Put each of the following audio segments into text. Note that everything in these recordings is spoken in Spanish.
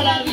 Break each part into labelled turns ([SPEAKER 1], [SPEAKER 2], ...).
[SPEAKER 1] Hola.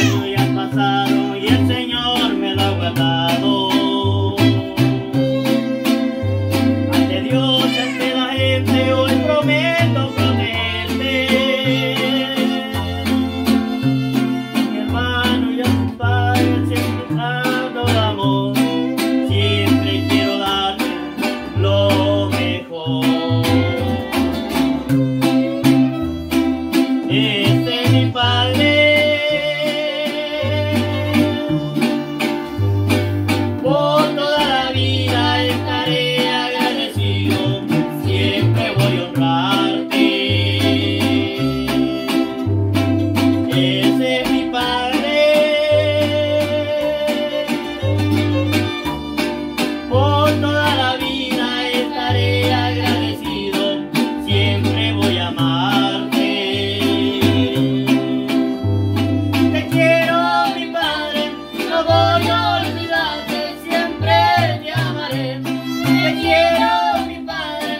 [SPEAKER 1] る優さの優 voy a olvidarte, siempre te amaré. Te quiero, mi padre,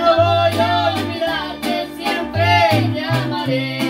[SPEAKER 1] no voy a olvidarte, siempre te amaré.